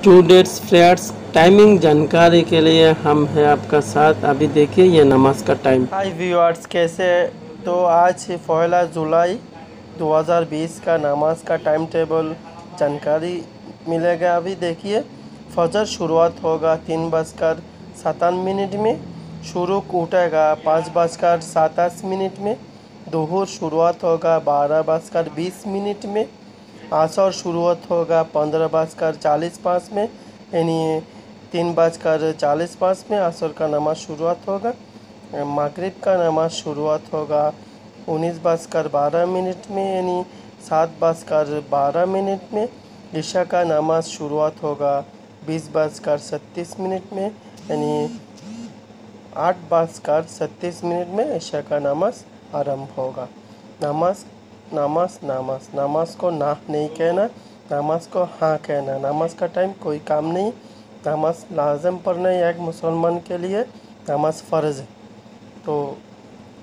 Students friends timing जानकारी के लिए हम हैं आपका साथ। अभी देखिए, ये नमाज़ का टाइम हाय व्यूअर्स कैसे तो आज पहला जुलाई 2020 का नमाज़ का टाइम टेबल जानकारी मिलेगा। अभी देखिए, फजर शुरुआत होगा तीन बजकर सतावन मिनट में, शुरू उठेगा पाँच बजकर सताईस मिनट में, दोहर शुरुआत होगा बारह बजकर बीस मिनट में आसर शुरुआत होगा पंद्रह बजकर चालीस पाँच में, यानी तीन बजकर चालीस पाँच में असर का नमाज़ शुरुआत होगा। मगरिब का नमाज़ शुरुआत होगा उन्नीस बजकर बारह मिनट में, यानी सात बजकर बारह मिनट में। ईशा का नमाज़ शुरुआत होगा बीस बजकर छत्तीस मिनट में, यानी आठ बजकर छत्तीस मिनट में ईशा का नमाज़ आरंभ होगा। नमाज़ नमाज नमाज नमाज को ना नहीं कहना नमाज को हाँ कहना नमाज का टाइम कोई काम नहीं नमाज लाजम पढ़ना है एक मुसलमान के लिए नमाज फ़र्ज़ है तो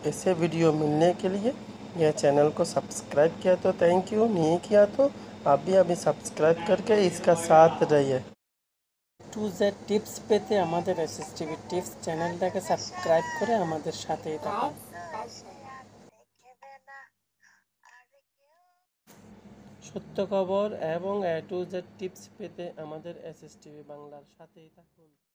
ऐसे वीडियो मिलने के लिए यह चैनल को सब्सक्राइब किया तो थैंक यू नहीं किया तो आप भी अभी सब्सक्राइब करके इसका साथ रहिए টু জেড টিপস পেতে আমাদের এসএস টিভি টিপস চ্যানেলটাকে সাবস্ক্রাইব করে আমাদের সাথেই থাকুন সত্য খবর এবং এ টু জেড টিপস পেতে আমাদের এসএস টিভি বাংলার সাথেই থাকুন।